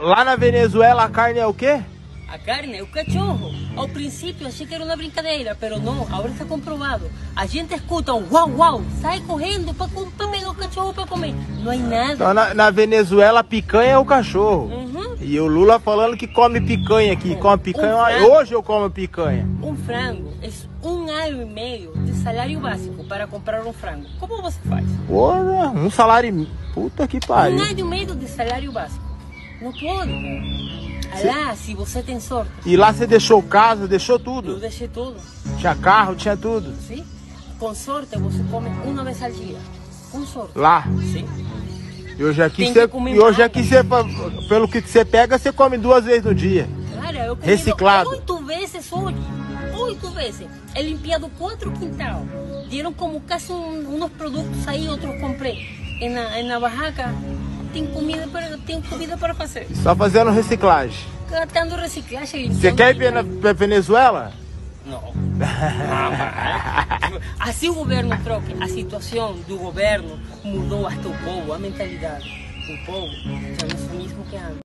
Lá na Venezuela a carne é o quê? A carne é o cachorro. Ao princípio achei que era uma brincadeira, pero não, agora está comprovado. A gente escuta um uau uau, sai correndo para pegar o cachorro para comer. Não é nada. Então, na, na Venezuela a picanha é o cachorro. Uhum. E o Lula falando que come picanha aqui, come picanha. Um. Hoje eu como picanha. Um frango é um ano e meio de salário básico para comprar um frango. Como você faz? Porra, um salário. Puta que Um pariu. ano e meio de salário básico. Não pode. Lá, se você tem sorte. E lá você deixou casa, deixou Eu tudo. deixei tudo. Tinha carro, tinha tudo. Sim? Com sorte você come uma vez ao dia. Com sorte. Lá. Sim. E hoje aqui Tem comer E hoje aqui você, pelo que você pega, você come duas vezes no dia. Cara, eu comi Reciclado. oito vezes hoje. Oito vezes. É limpiado quatro quintal. Dieron como casi uns produtos aí, outros comprei. E na, na barraca tem comida para, tem comida para fazer. Só fazendo reciclagem. Catando reciclagem. Você quer ir pra Venezuela? Não. Assim o governo troca. A situação do governo mudou até o povo, a mentalidade. O povo já não é o mesmo que antes.